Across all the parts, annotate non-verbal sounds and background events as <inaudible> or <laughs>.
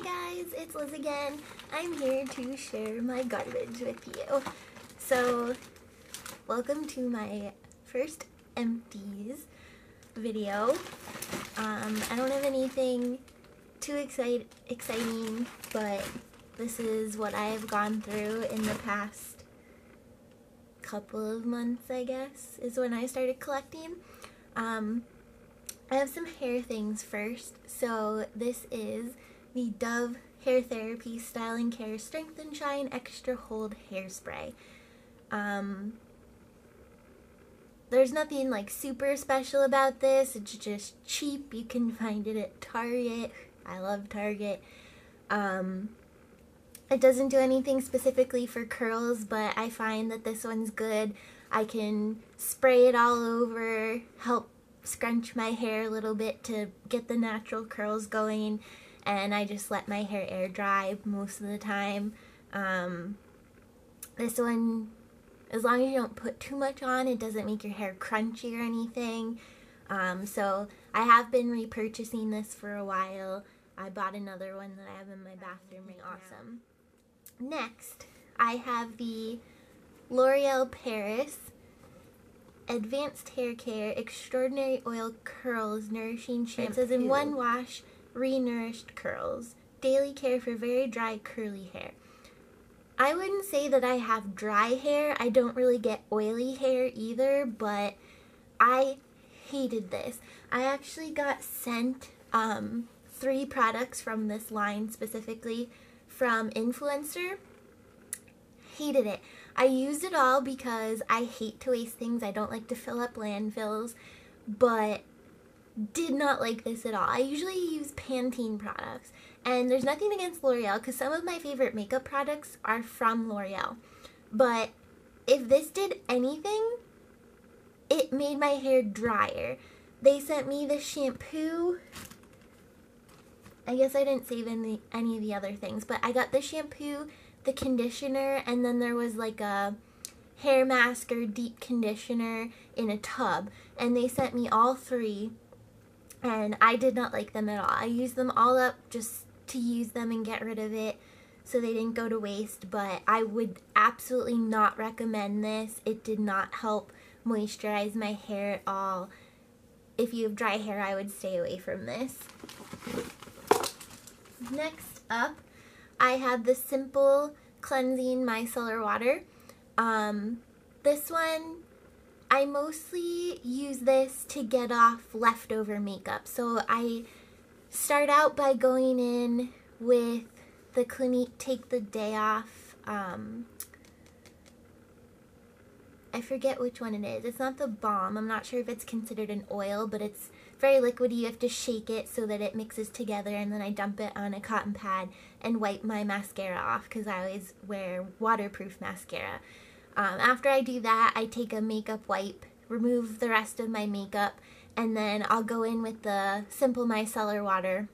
Hi guys, it's Liz again. I'm here to share my garbage with you. So, welcome to my first empties video. Um, I don't have anything too excite exciting, but this is what I have gone through in the past couple of months, I guess, is when I started collecting. Um, I have some hair things first. So this is the Dove Hair Therapy Styling Care Strength and Shine Extra Hold Hairspray. Um, there's nothing like super special about this. It's just cheap. You can <laughs> find it at Target. I love Target. Um, it doesn't do anything specifically for curls, but I find that this one's good. I can spray it all over, help scrunch my hair a little bit to get the natural curls going and I just let my hair air dry most of the time. Um, this one, as long as you don't put too much on, it doesn't make your hair crunchy or anything. Um, so I have been repurchasing this for a while. I bought another one that I have in my bathroom. right Awesome. Next, I have the L'Oreal Paris Advanced Hair Care Extraordinary Oil Curls Nourishing Shampoo. It says in one wash, renourished curls. Daily care for very dry curly hair. I wouldn't say that I have dry hair. I don't really get oily hair either, but I hated this. I actually got sent um, three products from this line specifically from Influenster. Hated it. I used it all because I hate to waste things. I don't like to fill up landfills, but did not like this at all. I usually use Pantene products, and there's nothing against L'Oreal because some of my favorite makeup products are from L'Oreal. But if this did anything, it made my hair drier. They sent me the shampoo. I guess I didn't save any, any of the other things, but I got the shampoo the conditioner and then there was like a hair mask or deep conditioner in a tub and they sent me all three and I did not like them at all. I used them all up just to use them and get rid of it so they didn't go to waste but I would absolutely not recommend this. It did not help moisturize my hair at all. If you have dry hair I would stay away from this. Next up I have the Simple Cleansing Micellar Water. Um, this one, I mostly use this to get off leftover makeup. So I start out by going in with the Clinique Take the Day Off. Um, I forget which one it is. It's not the balm. I'm not sure if it's considered an oil, but it's very liquidy. You have to shake it so that it mixes together and then I dump it on a cotton pad and wipe my mascara off because I always wear waterproof mascara. Um, after I do that, I take a makeup wipe, remove the rest of my makeup, and then I'll go in with the Simple Micellar Water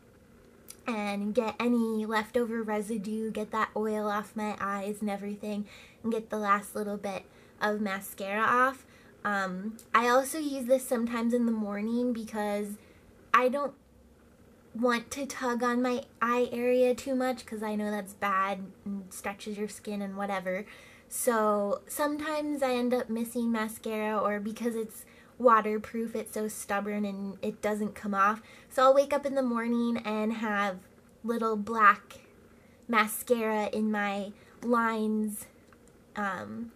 and get any leftover residue, get that oil off my eyes and everything, and get the last little bit of mascara off. Um, I also use this sometimes in the morning because I don't want to tug on my eye area too much because I know that's bad and stretches your skin and whatever. So sometimes I end up missing mascara or because it's waterproof it's so stubborn and it doesn't come off. So I'll wake up in the morning and have little black mascara in my lines um,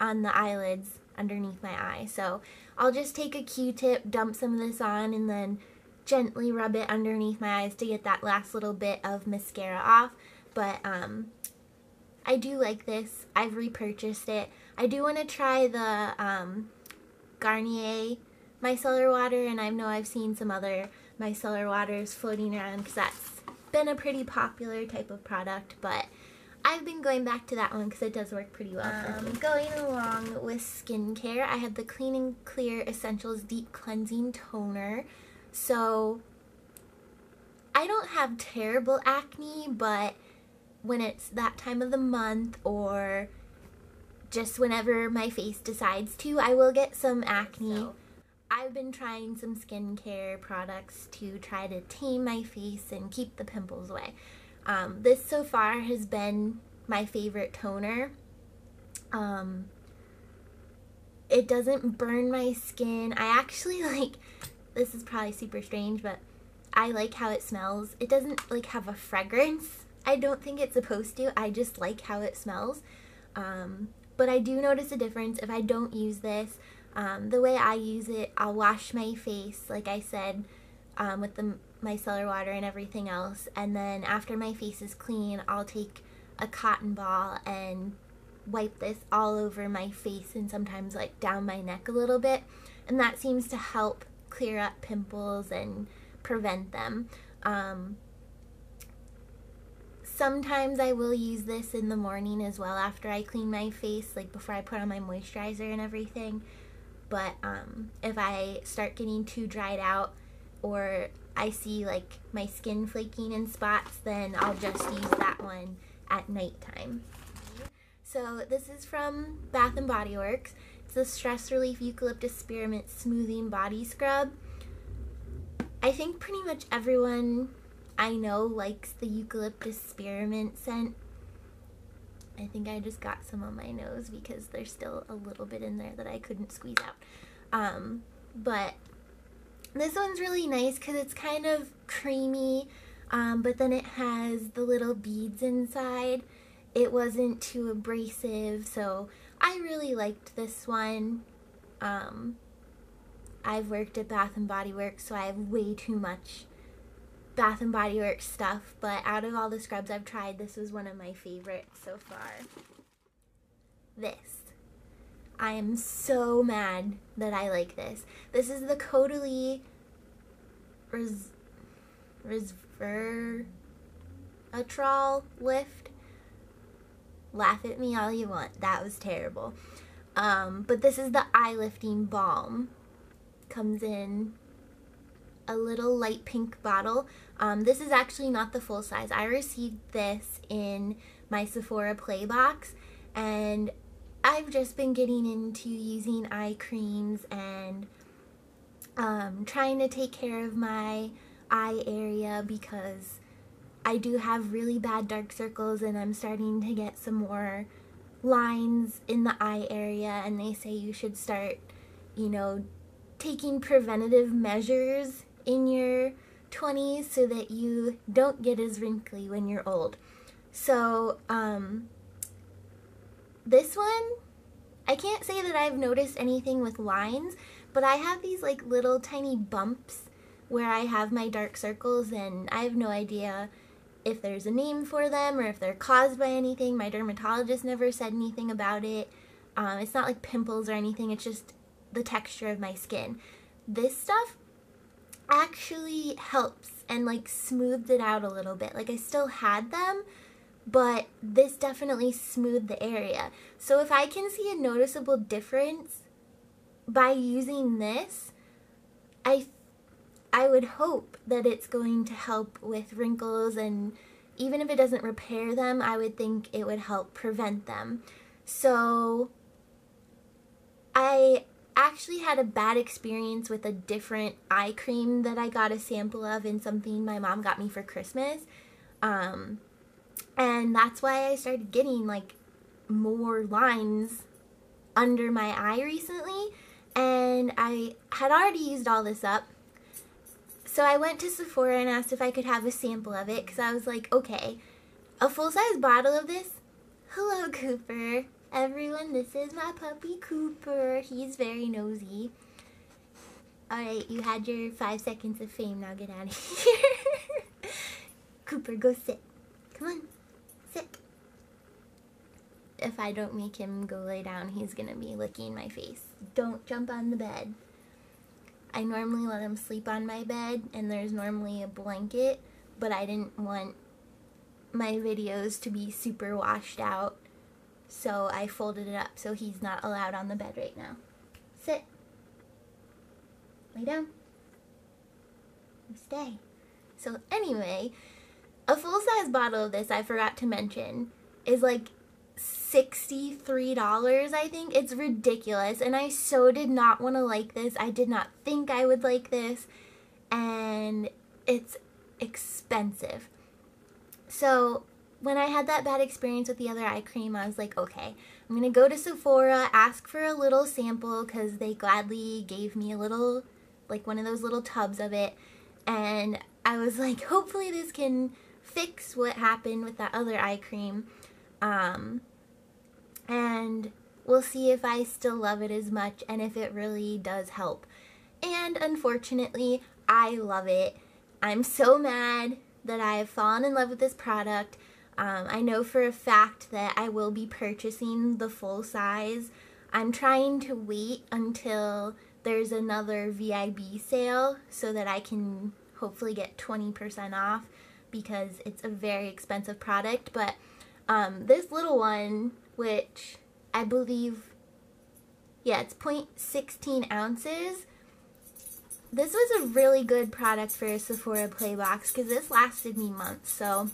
on the eyelids underneath my eye. So I'll just take a Q-tip, dump some of this on, and then gently rub it underneath my eyes to get that last little bit of mascara off. But um, I do like this. I've repurchased it. I do want to try the um, Garnier micellar water, and I know I've seen some other micellar waters floating around because that's been a pretty popular type of product, but I've been going back to that one because it does work pretty well um, Going along with skincare, I have the Clean and Clear Essentials Deep Cleansing Toner. So, I don't have terrible acne, but when it's that time of the month or just whenever my face decides to, I will get some acne. So, I've been trying some skincare products to try to tame my face and keep the pimples away. Um, this so far has been my favorite toner. Um, it doesn't burn my skin. I actually <laughs> like, this is probably super strange, but I like how it smells. It doesn't like have a fragrance. I don't think it's supposed to. I just like how it smells. Um, but I do notice a difference if I don't use this. Um, the way I use it, I'll wash my face, like I said, um, with the micellar water and everything else. And then after my face is clean, I'll take a cotton ball and wipe this all over my face and sometimes like down my neck a little bit. And that seems to help clear up pimples and prevent them. Um, sometimes I will use this in the morning as well after I clean my face, like before I put on my moisturizer and everything. But um, if I start getting too dried out or I see like my skin flaking in spots, then I'll just use that one at nighttime. So this is from Bath & Body Works. It's the Stress Relief Eucalyptus Spearmint Smoothing Body Scrub. I think pretty much everyone I know likes the eucalyptus spearmint scent. I think I just got some on my nose because there's still a little bit in there that I couldn't squeeze out. Um, but this one's really nice because it's kind of creamy, um, but then it has the little beads inside. It wasn't too abrasive, so I really liked this one. Um, I've worked at Bath and Body Works, so I have way too much Bath and Body Works stuff, but out of all the scrubs I've tried, this was one of my favorites so far. This. I am so mad that I like this. This is the Caudalie Res Resveratrol Lift. Laugh at me all you want. That was terrible. Um, but this is the eye lifting balm. Comes in a little light pink bottle. Um, this is actually not the full size. I received this in my Sephora Play box and I've just been getting into using eye creams and um, trying to take care of my eye area because I do have really bad dark circles and I'm starting to get some more lines in the eye area and they say you should start, you know, taking preventative measures in your 20s so that you don't get as wrinkly when you're old. So, um, this one, I can't say that I've noticed anything with lines, but I have these like little tiny bumps where I have my dark circles and I have no idea if there's a name for them or if they're caused by anything. My dermatologist never said anything about it. Um, it's not like pimples or anything, it's just the texture of my skin. This stuff actually helps and like smoothed it out a little bit. Like I still had them, but this definitely smoothed the area. So if I can see a noticeable difference by using this, I I would hope that it's going to help with wrinkles and even if it doesn't repair them, I would think it would help prevent them. So I actually had a bad experience with a different eye cream that I got a sample of in something my mom got me for Christmas. Um, and that's why I started getting like more lines under my eye recently. And I had already used all this up. So I went to Sephora and asked if I could have a sample of it because I was like, okay, a full size bottle of this? Hello, Cooper. Everyone, this is my puppy Cooper. He's very nosy. Alright, you had your five seconds of fame. Now get out of <laughs> here. Cooper, go sit. Come on, sit. If I don't make him go lay down, he's gonna be licking my face. Don't jump on the bed. I normally let him sleep on my bed, and there's normally a blanket, but I didn't want my videos to be super washed out so I folded it up so he's not allowed on the bed right now. Sit. Lay down. Stay. So anyway, a full-size bottle of this, I forgot to mention, is like $63, I think. It's ridiculous. And I so did not want to like this. I did not think I would like this. And it's expensive. So when I had that bad experience with the other eye cream, I was like, okay, I'm to go to Sephora, ask for a little sample because they gladly gave me a little, like one of those little tubs of it. And I was <laughs> like, hopefully this can fix what happened with that other eye cream. Um, and we'll see if I still love it as much and if it really does help. And unfortunately, I love it. I'm so mad that I have fallen in love with this product. Um, I know for a fact that I will be purchasing the full size. I'm trying to wait until there's another VIB sale so that I can hopefully get 20% off because it's a very expensive product. But um, this little one, which I believe, yeah, it's 0.16 ounces. This was a really good product for a Sephora Play box because this lasted me months. So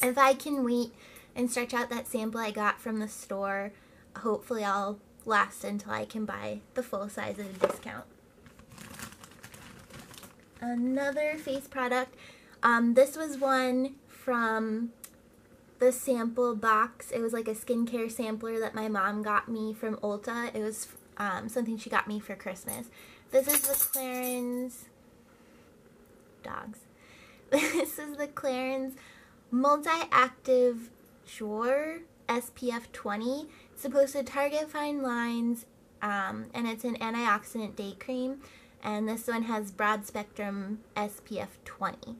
if I can wait and stretch out that sample I got from the store, hopefully I'll last until I can buy the full size at a discount. Another face product. Um, this was one from the sample box. It was like a skincare sampler that my mom got me from Ulta. It was um, something she got me for Christmas. This is the Clarins dogs. <laughs> This is the Clarins Multi-Active Jour SPF 20. It's supposed to target fine lines, um, and it's an antioxidant day cream. And this one has broad spectrum SPF 20.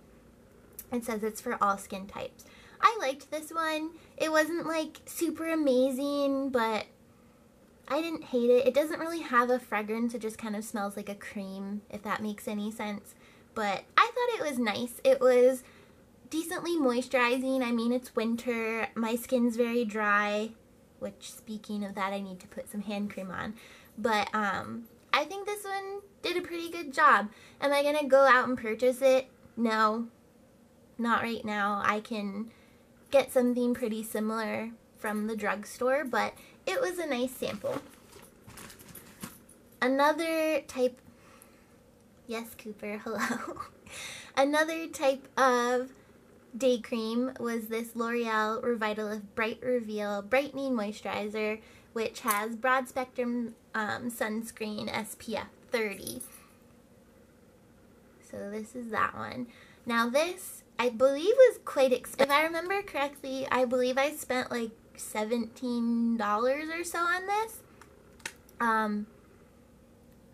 It says it's for all skin types. I liked this one. It wasn't like super amazing, but I didn't hate it. It doesn't really have a fragrance. It just kind of smells like a cream, if that makes any sense. But I thought it was nice. It was decently moisturizing. I mean, it's winter. My skin's very dry, which speaking of that, I need to put some hand cream on. But um, I think this one did a pretty good job. Am I going to go out and purchase it? No, not right now. I can get something pretty similar from the drugstore, but it was a nice sample. Another type, yes Cooper, <laughs> hello. Another type of day cream was this L'Oreal Revitalift Bright Reveal Brightening Moisturizer, which has broad spectrum um, sunscreen SPF 30. So this is that one. Now this, I believe was quite expensive. If I remember correctly, I believe I spent like $17 or so on this. Um,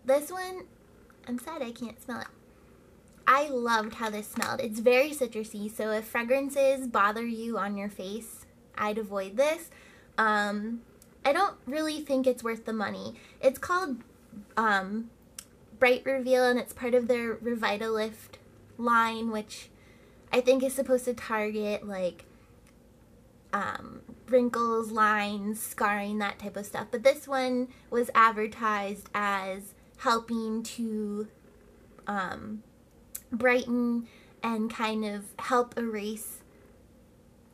this one, I'm sad I can't smell it. I loved how this smelled. It's very citrusy, so if fragrances bother you on your face, I'd avoid this. Um, I don't really think it's worth the money. It's called um, Bright Reveal, and it's part of their Revitalift line, which I think is supposed to target, like, um, wrinkles, lines, scarring, that type of stuff. But this one was advertised as helping to um, brighten and kind of help erase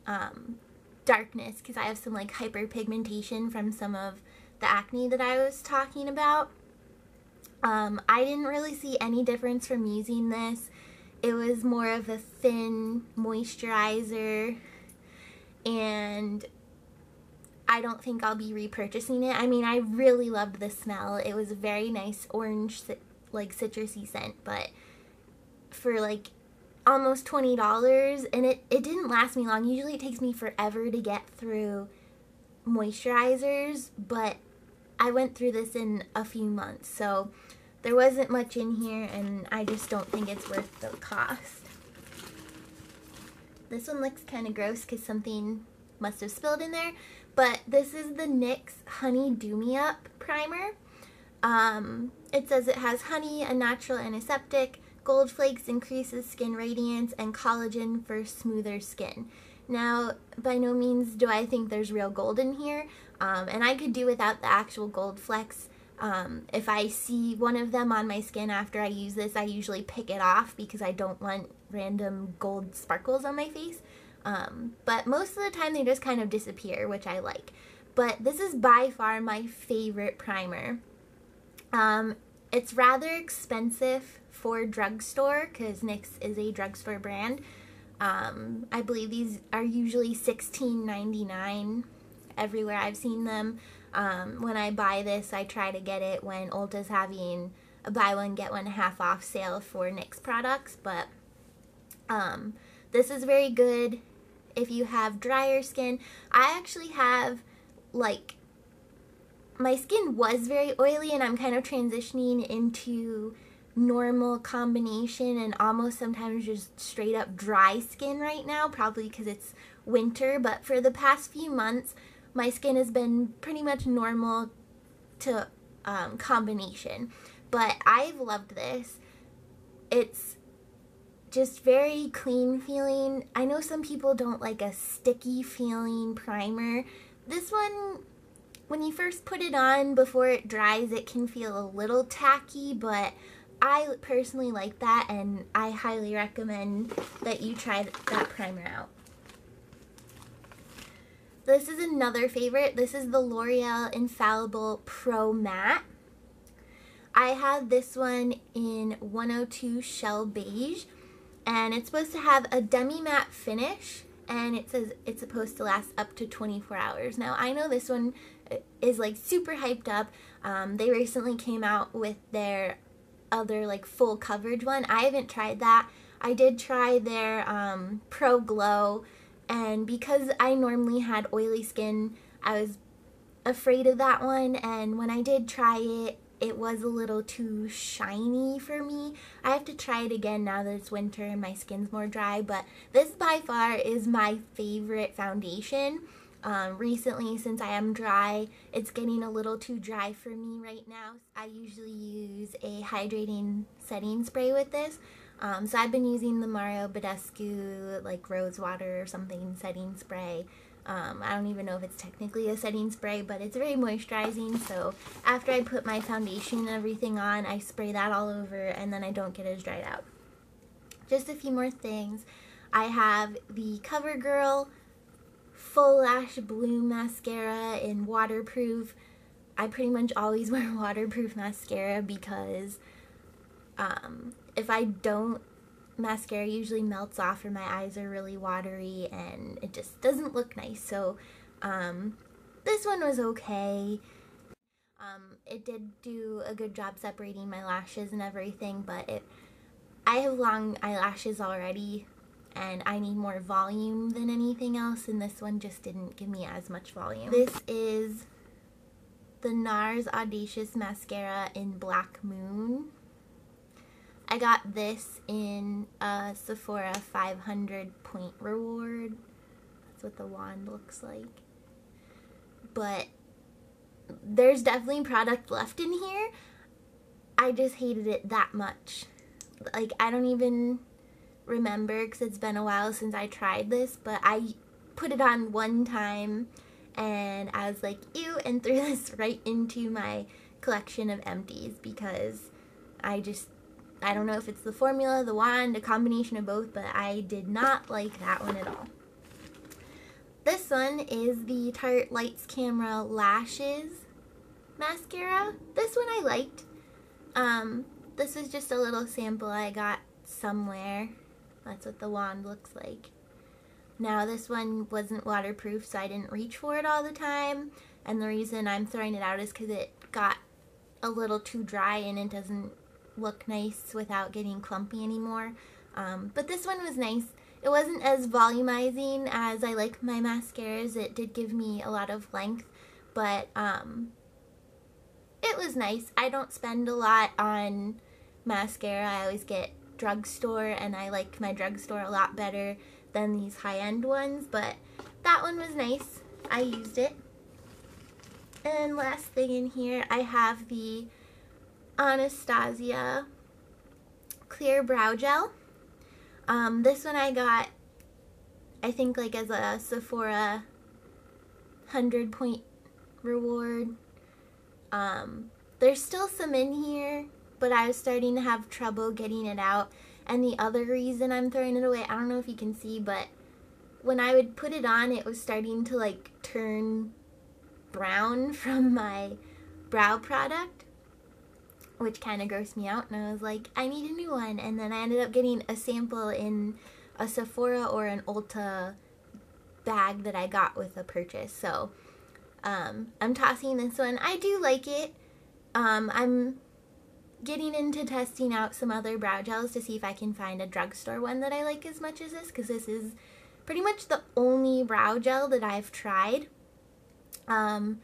um, darkness because I have some like hyperpigmentation from some of the acne that I was talking about. Um, I didn't really see any difference from using this. It was more of a thin moisturizer and I don't think I'll be repurchasing it. I mean, I really loved the smell. It was a very nice orange, like citrusy scent, but for like almost $20 and it, it didn't last me long. Usually it takes me forever to get through moisturizers, but I went through this in a few months. So there wasn't much in here and I just don't think it's worth the cost. This one looks kind of gross because something must have spilled in there. But this is the NYX Honey Dew Me Up Primer. Um, it says it has honey, a natural antiseptic, Gold Flakes increases skin radiance and collagen for smoother skin. Now, by no means do I think there's real gold in here, um, and I could do without the actual gold flecks. Um, if I see one of them on my skin after I use this, I usually pick it off because I don't want random gold sparkles on my face. Um, but most of the time they just kind of disappear, which I like. But this is by far my favorite primer. Um, it's rather expensive for drugstore because NYX is a drugstore brand. Um, I believe these are usually $16.99 everywhere I've seen them. Um, when I buy this, I try to get it when Ulta's having a buy one, get one half off sale for NYX products, but um, this is very good if you have drier skin. I actually have like my skin was very oily and I'm kind of transitioning into normal combination and almost sometimes just straight up dry skin right now probably because it's winter. But for the past few months my skin has been pretty much normal to um, combination. But I've loved this. It's just very clean feeling I know some people don't like a sticky feeling primer this one when you first put it on before it dries it can feel a little tacky but I personally like that and I highly recommend that you try that primer out. This is another favorite. This is the L'Oreal Infallible Pro Matte. I have this one in 102 Shell Beige and it's supposed to have a demi matte finish and it says it's supposed to last up to 24 hours. Now I know this one is like super hyped up. Um, they recently came out with their other like full coverage one. I haven't tried that. I did try their um, Pro Glow and because I normally had oily skin, I was afraid of that one and when I did try it, it was a little too shiny for me. I have to try it again now that it's winter and my skin's more dry, but this by far is my favorite foundation. Um, recently, since I am dry, it's getting a little too dry for me right now. I usually use a hydrating setting spray with this. Um, so I've been using the Mario Badescu like rose water or something setting spray. Um, I don't even know if it's technically a setting spray, but it's very moisturizing. So after I put my foundation and everything on, I spray that all over and then I don't get as dried out. Just a few more things. I have the CoverGirl Full Lash Bloom Mascara in waterproof. I pretty much always <laughs> wear waterproof mascara because um, if I don't, mascara usually melts off or my eyes are really watery and it just doesn't look nice. So um, this one was okay. Um, it did do a good job separating my lashes and everything, but it I have long eyelashes already and I need more volume than anything else and this one just didn't give me as much volume. This is the NARS Audacious Mascara in Black Moon. I got this in a Sephora 500 point reward. That's what the wand looks like. But there's definitely product left in here. I just hated it that much. Like, I don't even remember because it's been a while since I tried this, but I put it on one time and I was like, ew, and <laughs> threw this right into my collection of empties because I just, I don't know if it's the formula, the wand, a combination of both, but I did not like that one at all. This one is the Tarte Lights Camera Lashes mascara. This one I liked. Um, this is just a little sample I got somewhere. That's what the wand looks like. Now this one wasn't waterproof so I didn't reach for it all the time and the reason I'm throwing it out is because it got a little too dry and it doesn't look nice without getting clumpy anymore. Um, but this one was nice. It wasn't as volumizing as I like my mascaras. It did give me a lot of length, but um, it was nice. I don't spend a lot on mascara. I always get drugstore and I like my drugstore a lot better than these high-end ones, but that one was nice. I used it. And last thing in here, I have the Anastasia Clear Brow Gel. Um, this one I got, I think like as a Sephora 100 point reward. Um, there's still some in here but I was starting to have trouble getting it out. And the other reason I'm throwing it away, I don't know if you can see, but when I would put it on, it was starting to like turn brown <laughs> from my brow product, which kind of grossed me out. And I was like, I need a new one. And then I ended up getting a sample in a Sephora or an Ulta bag that I got with a purchase. So um, I'm tossing this one. I do like it. Um, I'm getting into testing out some other brow gels to see if I can find a drugstore one that I like as much as this because this is pretty much the only brow gel that I've tried. Um,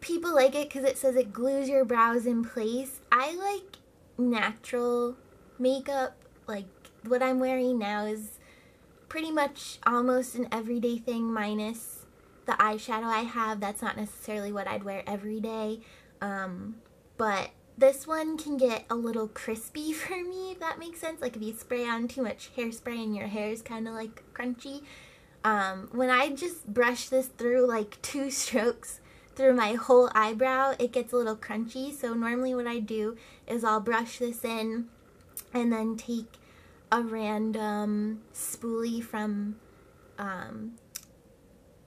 people like it because it says it glues your brows in place. I like natural makeup. Like what I'm wearing now is pretty much almost an everyday thing minus the eyeshadow I have. That's not necessarily what I'd wear every day. Um, but this one can get a little crispy <laughs> for me, if that makes sense. Like if you spray on too much hairspray and your hair is kind of like crunchy. Um, when I just brush this through like two <laughs> strokes through my whole eyebrow, it gets a little crunchy. So normally what I do is I'll brush this in and then take a random spoolie from um,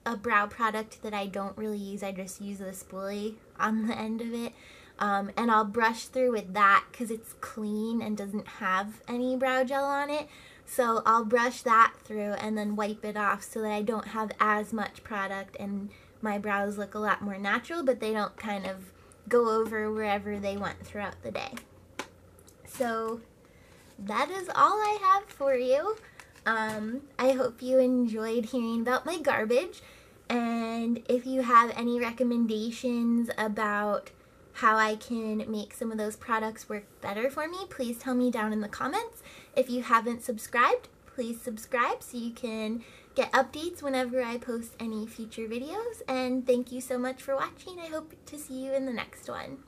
a brow product that I don't really use. I just use the spoolie on the end of it. Um, and I'll brush through with that because it's clean and doesn't have any brow gel on it. So I'll brush that through and then wipe it off so that I don't have as much product and my brows look a lot more natural, but they don't kind of go over wherever they went throughout the day. So that is all I have for you. Um, I hope you enjoyed hearing about my garbage. And if you have any recommendations about how I can make some of those products work better for me, please tell me down in the comments. If you haven't subscribed, please subscribe so you can get updates whenever I post any future videos. And thank you so much for watching. I hope to see you in the next one.